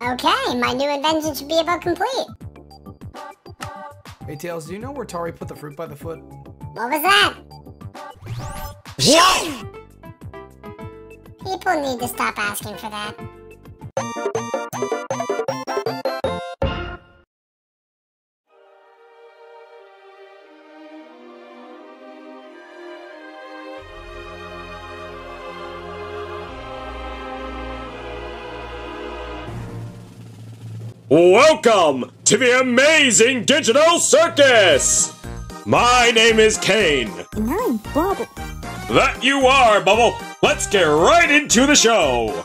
Okay, my new invention should be about complete. Hey, Tails, do you know where Tari put the fruit by the foot? What was that? What? People need to stop asking for that. Welcome to the amazing digital circus! My name is Caine. And I'm Bubble. That you are, Bubble. Let's get right into the show.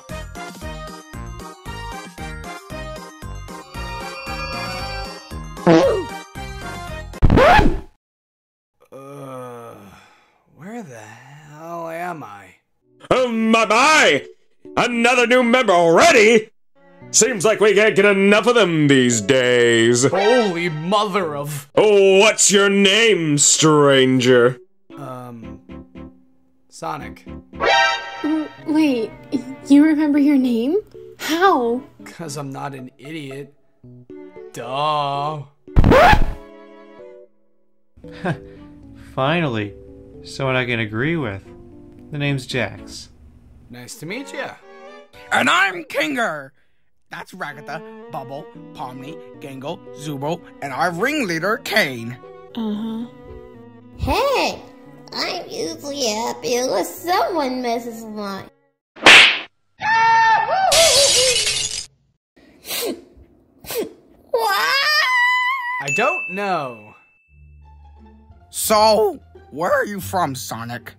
Uh, where the hell am I? Oh my my! Another new member already? Seems like we can't get enough of them these days. Holy mother of. Oh, what's your name, stranger? Um. Sonic. Wait, you remember your name? How? Because I'm not an idiot. Duh. Finally, someone I can agree with. The name's Jax. Nice to meet ya. And I'm Kinger. That's Ragatha, Bubble, Pomni, Gangle, Zooble, and our ringleader, Caine. Uh huh. Hey, I'm usually happy unless someone messes with mine. what? I don't know. So, where are you from, Sonic?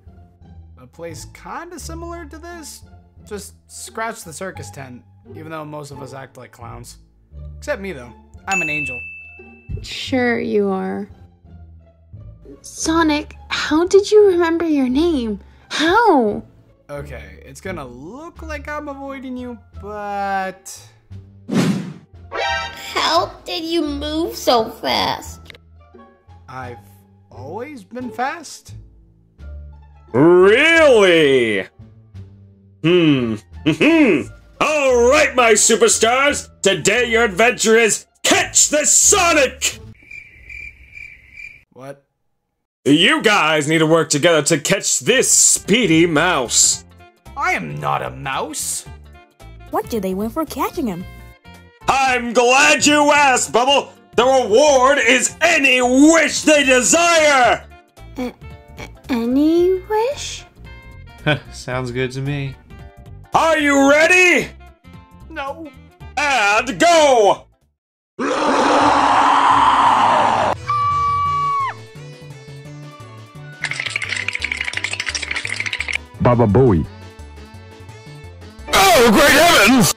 A place kinda similar to this? Just scratch the circus tent, even though most of us act like clowns. Except me, though. I'm an angel. Sure, you are. Sonic, how did you remember your name? How? Okay, it's gonna look like I'm avoiding you, but. How did you move so fast? I've always been fast? Really? Hmm. All right, my superstars. Today your adventure is catch the Sonic. What? You guys need to work together to catch this speedy mouse. I am not a mouse! What do they win for catching him? I'm glad you asked, Bubble. The reward is any wish they desire. Any wish? Sounds good to me. Are you ready? No! And go! Baba Booey. Oh, great heavens!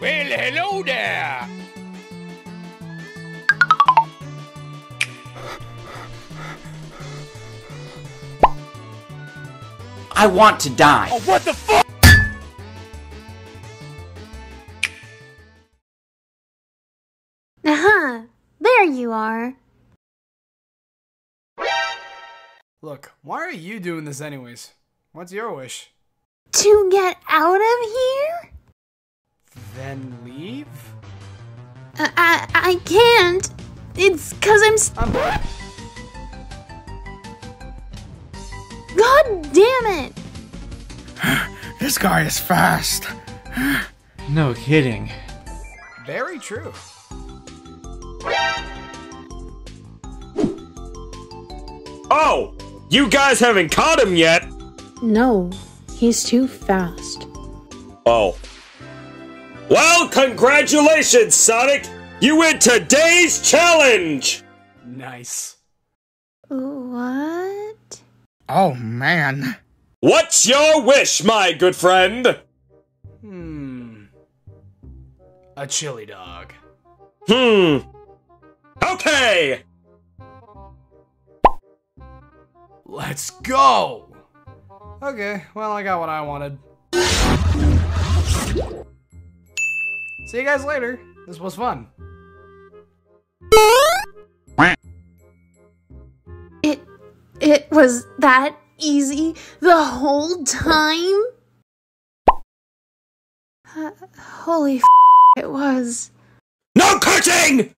Well, hello there. I want to die. Oh, what the fuck? Uh-huh. There you are. Look, why are you doing this anyways? What's your wish? To get out of here? Then leave? I, I, I can't. It's cause I'm. St- I'm. God damn it! This guy is fast. No kidding. Very true. Oh, you guys haven't caught him yet. No, he's too fast. Oh. Well, congratulations, Sonic! You win today's challenge! Nice. What? Oh, man. What's your wish, my good friend? Hmm. A chili dog. Hmm. Okay! Let's go! Okay, well, I got what I wanted. See you guys later. This was fun. It. Was that easy the whole time? Uh, holy f- it was. No coaching!